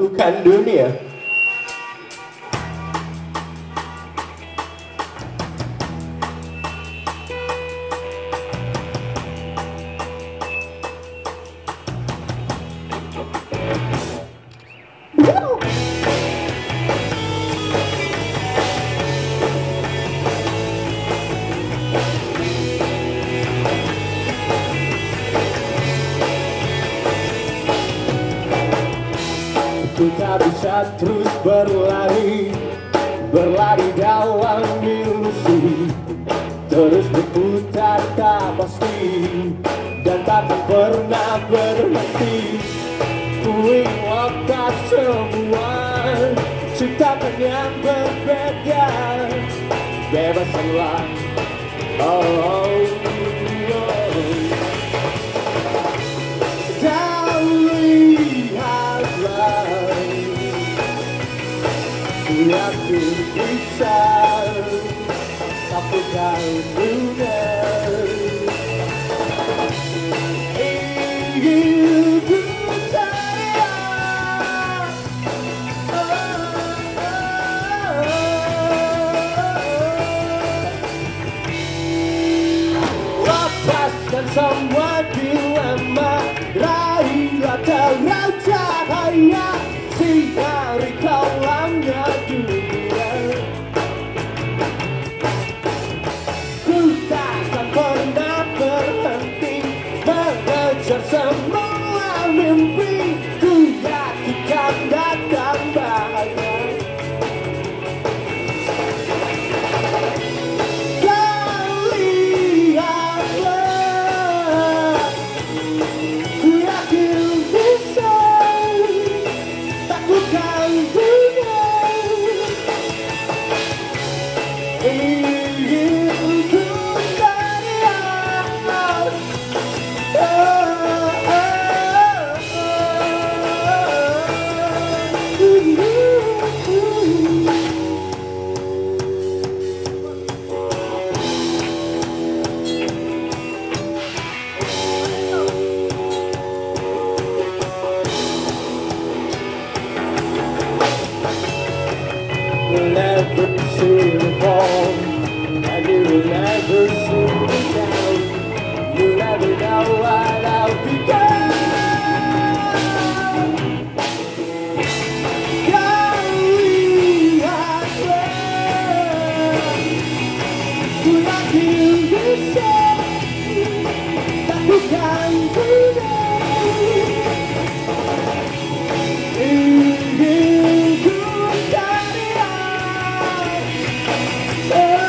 bukan dunia Tak bisa terus berlari Berlari dalam ilusi. Terus berputar tak pasti Dan takkan pernah berhenti. Ku ingin semua Ciptakan yang berbeda. Bebaskanlah Oh, oh, oh. Ku yakin bisa Sapukan dunia Ingin And you. will never see me down You never know I'll become Do feel the same That can't Yeah.